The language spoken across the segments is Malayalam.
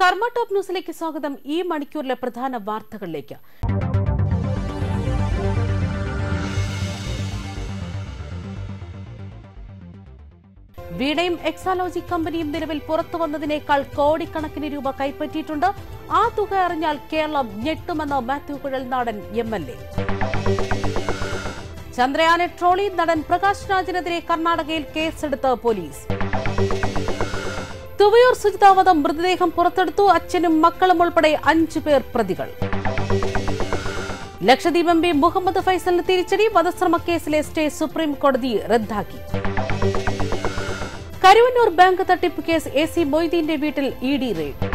കർമ്മ ടോപ്പ് ന്യൂസിലേക്ക് സ്വാഗതം. ഈ മണിക്കൂറിലെ പ്രധാന വാർത്തകളിലേക്ക്. വീണയും എക്സാലോജി കമ്പനിയും നിലവിൽ പുറത്തു വന്നതിനേക്കാൾ കോടിക്കണക്കിന് രൂപ കൈപ്പറ്റിയിട്ടുണ്ട്. ആ തുക അറിഞ്ഞാൽ Keralam ഞെട്ടുമെന്ന് Mathew Kuzhalnadan M L A. ചന്ദ്രയാനെ ട്രോളി നടൻ പ്രകാശ് രാജിനെതിരെ കർണാടകയിൽ കേസെടുത്ത് പോലീസ്. തുവയൂർ സുജിതാവധം മൃതദേഹം പുറത്തെടുത്തു. അച്ഛനും മക്കളും ഉൾപ്പെടെ അഞ്ചു പേർ പ്രതികൾ. ലക്ഷദ്വീപ് എം പി മുഹമ്മദ് ഫൈസലിന് തിരിച്ചടി. വധശ്രമ കേസിലെ സ്റ്റേ സുപ്രീം കോടതി റദ്ദാക്കി. കരുവന്നൂർ ബാങ്ക് തട്ടിപ്പ് കേസ് എ സി മൊയ്തീന്റെ വീട്ടിൽ E D raid.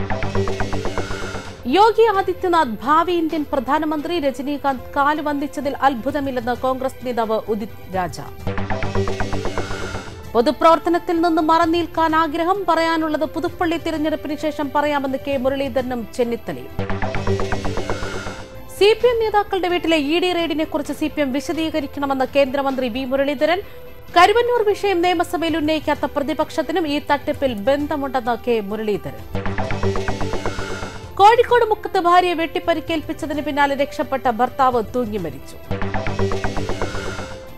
Yogi Adityanath ഭാവി ഇന്ത്യൻ പ്രധാനമന്ത്രി രജനീകാന്ത് കാലുവന്ദിച്ചതിൽ അത്ഭുതമില്ലെന്ന് കോൺഗ്രസ് നേതാവ് ഉദിത് രാജ. പൊതുപ്രവർത്തനത്തിൽ നിന്ന് മറന്നീൽക്കാൻ ആഗ്രഹം പറയാനുള്ളത് പുതുപ്പള്ളി തിരഞ്ഞെടുപ്പിന് ശേഷം പറയാമെന്ന് കെ മുരളീധരനും ചെന്നിത്തലയും. സി പി എം നേതാക്കളുടെ വീട്ടിലെ ഇ ഡി റെയ്ഡിനെ കുറിച്ച് സി പി എം വിശദീകരിക്കണമെന്ന് കേന്ദ്രമന്ത്രി വി മുരളീധരൻ. കരുവന്നൂർ വിഷയം നിയമസഭയിൽ ഉന്നയിക്കാത്ത പ്രതിപക്ഷത്തിനും ഈ തട്ടിപ്പിൽ ബന്ധമുണ്ടെന്ന് കെ മുരളീധരൻ. കോഴിക്കോട് മുക്കത്ത് ഭാര്യയെ വെട്ടിപ്പരിക്കേൽപ്പിച്ചതിന് പിന്നാലെ രക്ഷപ്പെട്ട ഭർത്താവ് തൂങ്ങി മരിച്ചു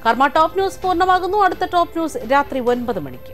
കർമ്മ ടോപ്പ് ന്യൂസ് പൂർണമാകുന്നു. അടുത്ത ടോപ്പ് ന്യൂസ് രാത്രി ഒൻപത് മണിക്ക്.